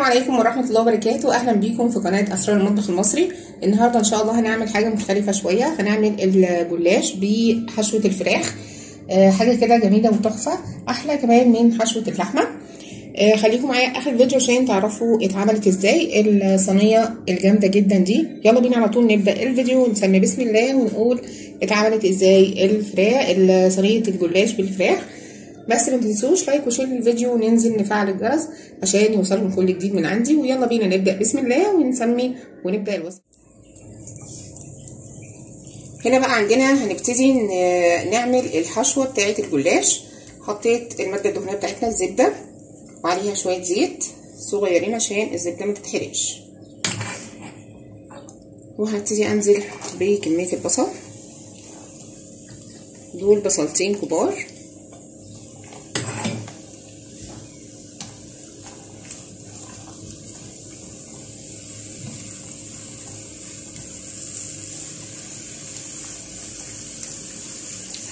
عليكم ورحمة الله وبركاته. أهلا بيكم في قناة أسرار المطبخ المصري. النهاردة إن شاء الله هنعمل حاجة مختلفة شوية. هنعمل الجلاش بحشوة الفراخ. آه حاجة كده جميلة وتحفة. أحلى كمان من حشوة اللحمة. آه خليكم معايا آخر الفيديو عشان تعرفوا اتعملت إزاي الصينية الجامدة جدا دي. يلا بينا على طول نبدأ الفيديو ونسمي بسم الله ونقول اتعملت إزاي الفراخ صينية الجلاش بالفراخ. بس ما تنسوش like و share للفيديو وننزل نفعل الجرس عشان يوصلكم كل جديد من عندي. ويلا بينا نبدأ. بسم الله ونسمي ونبدأ الوصفه هنا بقى عندنا هنبتدي نعمل الحشوة بتاعه الجلاش. حطيت المادة الدهنية بتاعتنا الزبدة وعليها شوية زيت صغيرين عشان الزبدة ما تتحرقش. وهبتدي أنزل بكمية البصل. دول بصلتين كبار.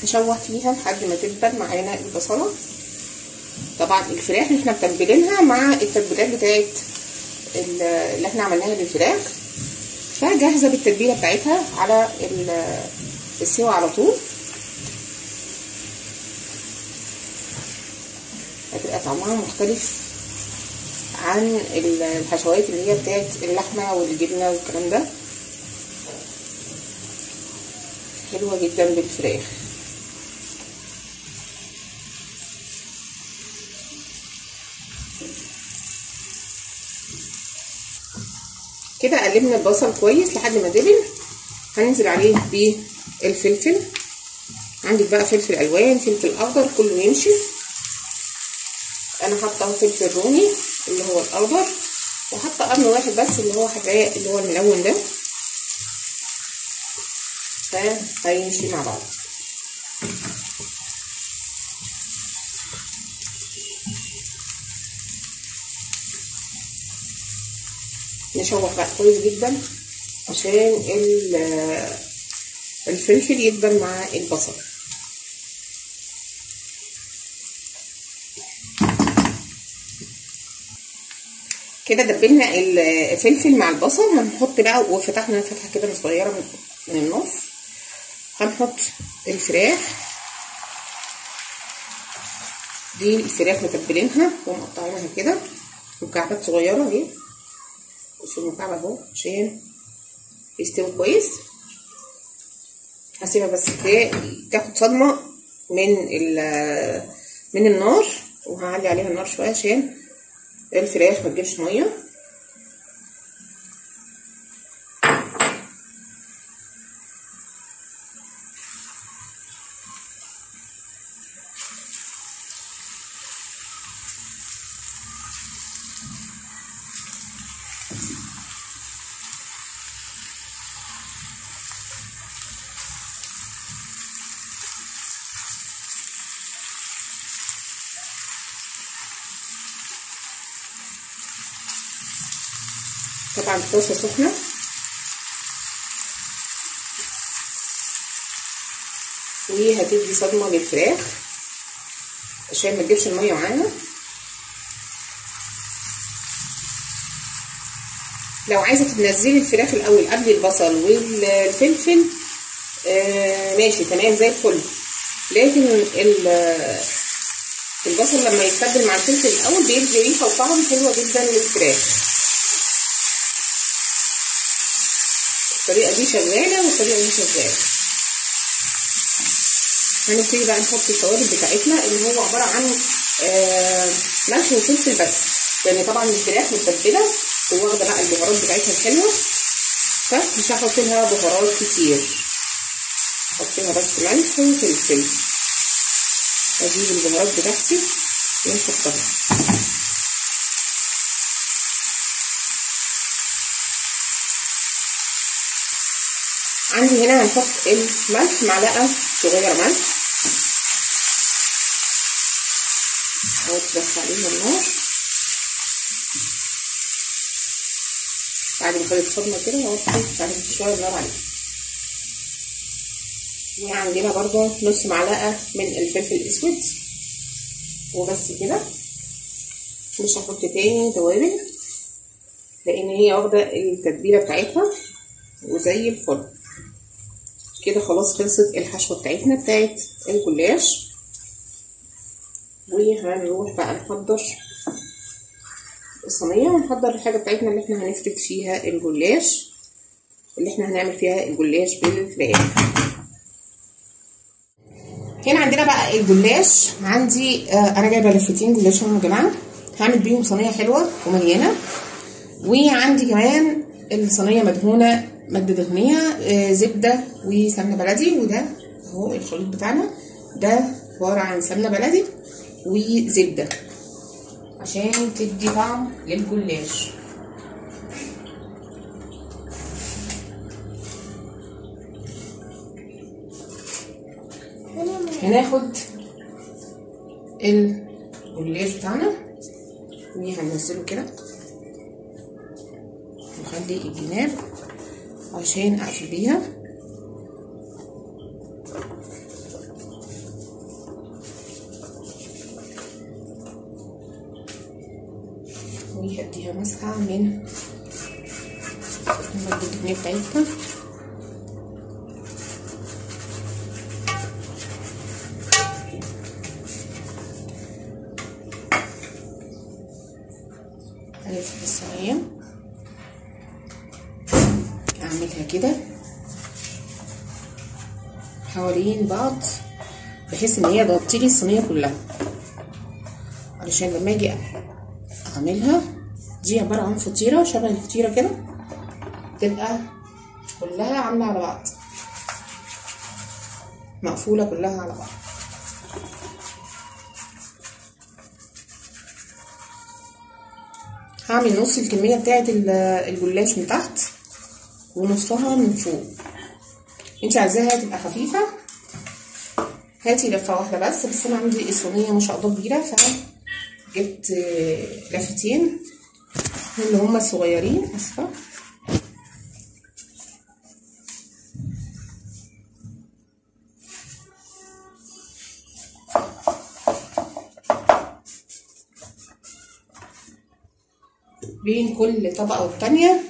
هشوح فيها لحد ما تدبل معانا البصلة. طبعا الفراخ إحنا متبلينها مع التتبيلات بتاعت اللي إحنا عملناها للفراخ فجاهزة بالتتبيلة بتاعتها على السوا على طول. هتبقى طعمها مختلف عن الحشوات اللي هي بتاعت اللحمة والجبنة والكلام ده. حلوة جدا بالفراخ. كده قلبنا البصل كويس لحد ما دبل. هننزل عليه بالفلفل. عندك بقى فلفل ألوان فلفل أخضر كله يمشي. أنا حاطه فلفل رومي اللي هو الأخضر وحاطه قرن واحد بس اللي هو حراق اللي هو الملون ده. فهيمشي مع بعض. نشوح بقى كويس جدا عشان الفلفل يدبل مع البصل. كده دبلنا الفلفل مع البصل. هنحط بقى وفتحنا فتحة كده صغيرة من النص. هنحط الفراخ. دي الفراخ متبلينها. ومقطعينها كده. مكعبات صغيرة أهي. بصوا المكعب اهو عشان يستوي كويس هسيبها بس تاخد صدمه من من النار وهعلي عليها النار شوية عشان الفراخ ما تجيبش ميه طبعا الطاسه سخنه وهتدي صدمة للفراخ عشان ما تجيبش المية معانا لو عايزة تنزلي الفراخ الأول قبل البصل والفلفل آه ماشي تمام زي الفل. لكن البصل لما يتبل مع الفلفل الأول بيدي ريحة وطعم حلوة جدا للفراخ. الطريقة دي شغالة والطريقة دي شغاله هنبتدي بقى نحط التوابل بتاعتنا اللي هو عبارة عن آه ملح وفلفل بس. لأن يعني طبعا الفراخ متبلة وواخدة بقى البهارات بتاعتها الحلوة. فمش هحط لها بهارات كتير. أحط لها بس ملح وفلفل. أجيب البهارات بتاعتي ونحطها. عندي هنا هنحط الملح معلقة صغيرة ملح. أحط بس عليها النار. بعد ما خدت صدمه كده هوطي بعد شوية النار عليها وعندنا برضو نص معلقة من الفلفل الأسود. وبس كده. مش هحط تاني توابل لأن هي واخدة التتبيلة بتاعتها. وزي الفل. كده خلاص خلصت الحشوة بتاعتنا بتاعت الجلاش. وهنروح بقى نحضر الصينية ونحضر الحاجة بتاعتنا اللي إحنا هنفرد فيها الجلاش اللي إحنا هنعمل فيها الجلاش بالفراخ. هنا عندنا بقى الجلاش. عندي آه أنا جايبة لفتين جلاش يا جماعة. هعمل بيهم صينية حلوة ومليانة. وعندي كمان الصينية مدهونة مادة دهنية آه زبدة وسمنة بلدي وده اهو الخليط بتاعنا. ده عبارة عن سمنة بلدي وزبدة عشان تدي طعم للجلاش. هناخد الجلاش بتاعنا وهننزله كده. نخلي الجناب عشان اقفل بيها وهديها مسحة من المادة الدهنية بتاعتنا هنفتح الصينية اعملها كده. حوالين بعض بحيث إن هي تغطيلي الصينية كلها. علشان لما أجي أعملها دي عبارة عن فطيرة شبه الفطيرة كده. تبقى كلها عاملة على بعض. مقفولة كلها على بعض. هعمل نص الكمية بتاعت الجلاش من تحت. ونصها من فوق. انت عايزاها تبقى خفيفة؟ هاتي لفة واحدة بس بس أنا عندي الصينية ما شاء الله كبيرة فجبت لفتين اللي هما الصغيرين آسفة. بين كل طبقة والتانية.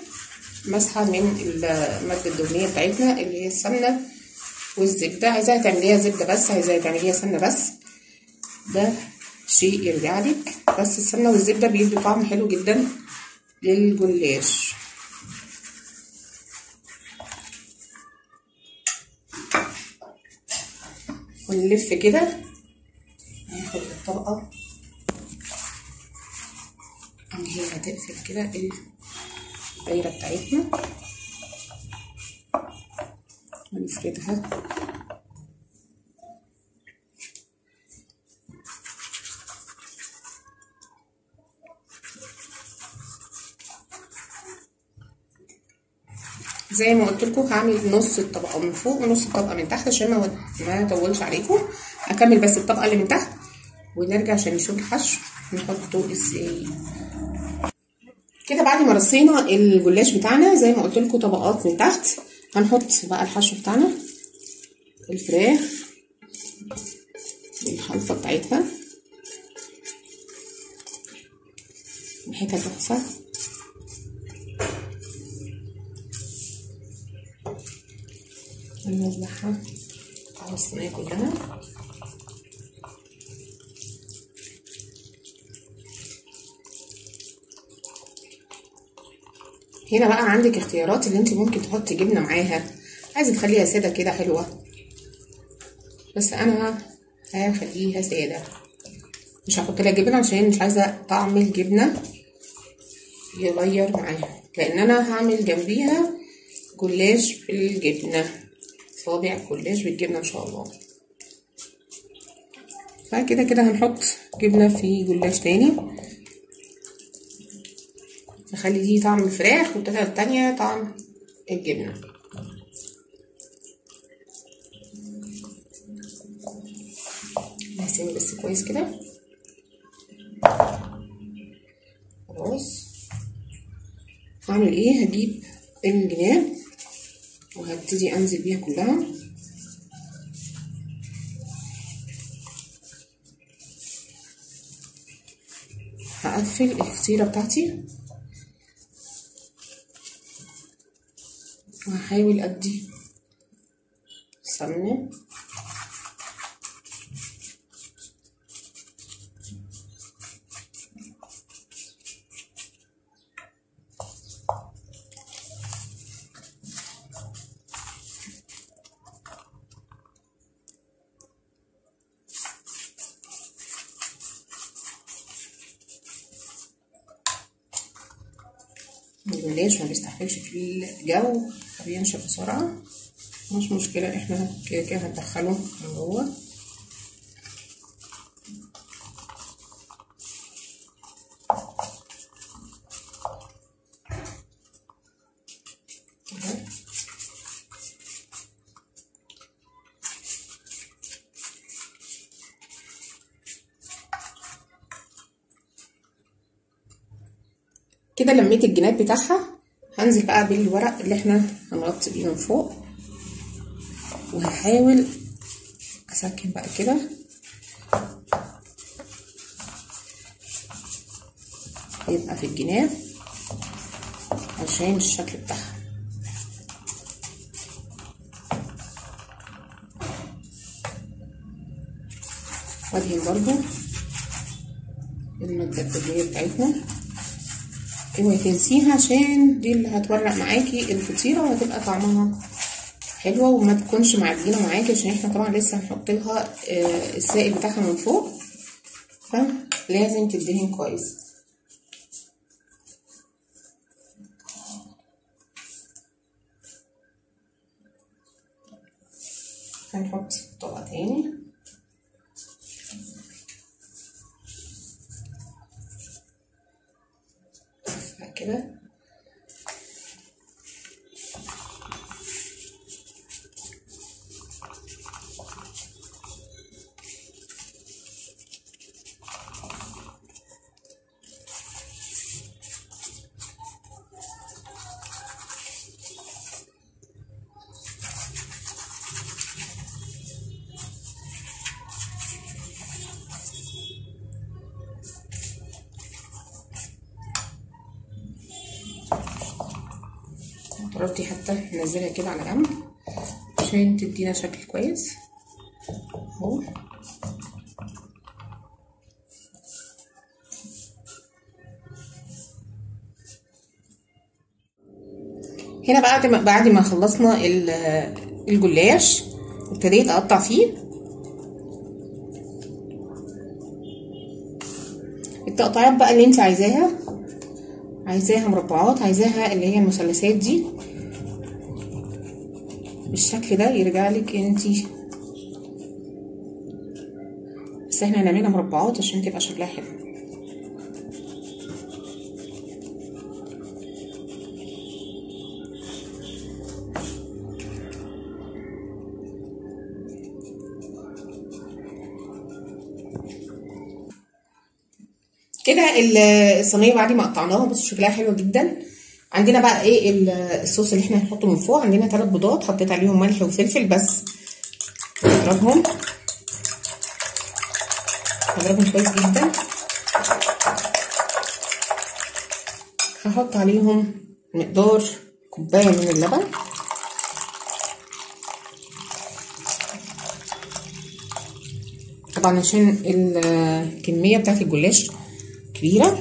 مسحة من المادة الدهنية بتاعتنا اللي هي السمنة والزبدة عايزاها تعمليها زبدة بس عايزاها تعمليها سمنة بس. ده شيء يرجع لك. بس السمنة والزبدة بيدوا طعم حلو جدا للجلاش. ونلف كده. ناخد الطبقة. اللي هي هتقفل كده الدايرة بتاعتنا. ونفردها زي ما قلت لكم هعمل نص الطبقة من فوق ونص الطبقة من تحت عشان ما ما أطولش عليكم. هكمل بس الطبقة اللي من تحت ونرجع عشان نشوف الحشو. نحطه إزاي كده بعد ما رصينا الجلاش بتاعنا زي ما قلت لكم طبقات من تحت. هنحط بقى الحشو بتاعنا الفراخ بالخلطه بتاعتها. ريحتها تحفة. نوزعها على الصينية كلها. هنا بقى عندك اختيارات اللي انت ممكن تحطي جبنة معاها. عايزة تخليها سادة كده حلوة. بس أنا هخليها سادة. مش هحط لها جبنة عشان مش عايزة طعم الجبنة يغير معاها. لأن أنا هعمل جنبيها جلاش بالجبنة. صابع جلاش بالجبنة إن شاء الله. فكده كده هنحط جبنة في جلاش تاني. نخلي دي طعم الفراخ والتلاته التانية طعم الجبنة. نقسمه بس كويس كده. خلاص. هعمل إيه؟ هجيب الجناب وهبتدي أنزل بيها كلها. هقفل الفطيرة بتاعتي. وهحاول أدي. سمنه الجلاش ما بيستحملش في الجو. فبينشف بسرعة مش مشكلة إحنا كده كده هندخله من جوه. كده لميت الجناب بتاعها هنزل بقى بالورق اللي إحنا هنغطي بيه من فوق وهحاول أسكن بقى كده. يبقى في الجناب عشان الشكل بتاعها. وادهن برضو المادة الدهنية بتاعتنا. اوعي تنسيها عشان دي اللي هتورق معاكي الفطيرة وهتبقى طعمها حلوة وما تكونش معجنة معاكي عشان إحنا طبعا لسه هنحط لها آه السائل بتاعها من فوق. فلازم تدهن كويس. هنحط طبقة تاني. كده طرفتي حتى ننزلها كده على جنب عشان تدينا شكل كويس. أهو. هنا بعد ما بعد ما خلصنا الجلاش ابتديت أقطع فيه. التقطيعات بقى اللي انت عايزاها عايزاها مربعات عايزاها اللي هي المثلثات دي. بالشكل ده يرجع لك انتي. بس إحنا هنعملها مربعات عشان تبقى شكلها حلو. كده الصينية بعد ما قطعناها بصوا شكلها حلو جدا. عندنا بقى إيه الصوص اللي إحنا هنحطه من فوق. عندنا ثلاث بيضات حطيت عليهم ملح وفلفل بس. هضربهم. هضربهم كويس جدا. هحط عليهم مقدار كوباية من اللبن. طبعا عشان الكمية بتاعت الجلاش كبيرة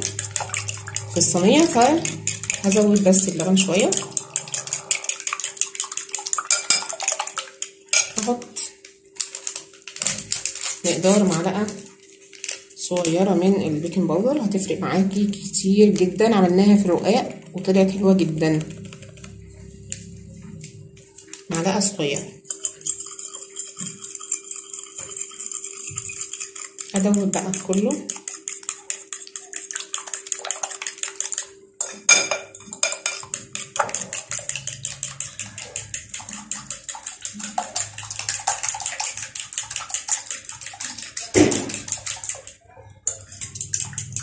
في الصينية فهزود بس اللبن شوية. هحط مقدار معلقة صغيرة من ال baking powder. هتفرق معاكي كتير جدا عملناها في الرقاق وطلعت حلوة جدا. معلقة صغيرة. ادوب بقى كله.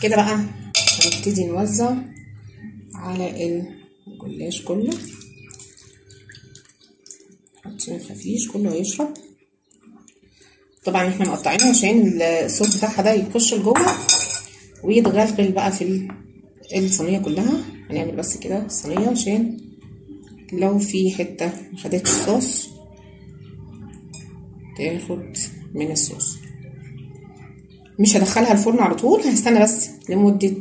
كده بقى هنبتدي نوزع على الجلاش كله. حاطين خفيش كله هيشرب. طبعا إحنا مقطعينه عشان الصوص بتاعها ده يخش لجوه ويتغلغل بقى في الصينية كلها. هنعمل بس كده الصينيه عشان لو في حتة ما خدتش صوص تاخد من الصوص. مش هدخلها الفرن على طول هستنى بس لمدة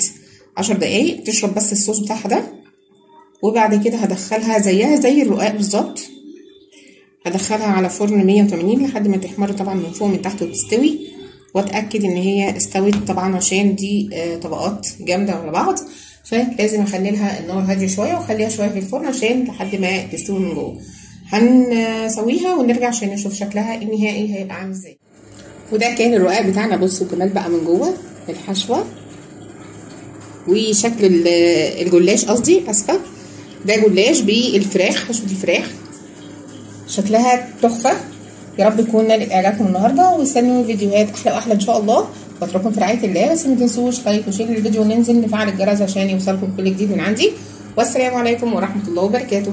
عشر دقايق تشرب بس الصوص بتاعها ده وبعد كده هدخلها زيها زي الرقاق بالظبط. هدخلها على فرن 180 لحد ما تحمر طبعا من فوق من تحت وتستوي. وأتأكد إن هي استوت طبعا عشان دي طبقات جامدة على بعض. فلازم أخلي لها النار هادية شوية وأخليها شوية في الفرن عشان لحد ما تستوي من جوه. هنسويها ونرجع عشان نشوف شكلها النهائي هيبقى عامل إزاي. وده كان الرقاق بتاعنا. بصوا كمان بقى من جوه الحشوة وشكل الجلاش قصدي أسفة. ده جلاش بالفراخ حشوة الفراخ. شكلها تحفة. يا رب يكون إعجابكم النهارده واستنوا فيديوهات أحلى وأحلى إن شاء الله. واترككم في رعاية الله. بس ما تنسوش like و share للفيديو وننزل نفعل الجرس عشان يوصلكم كل جديد من عندي. والسلام عليكم ورحمة الله وبركاته.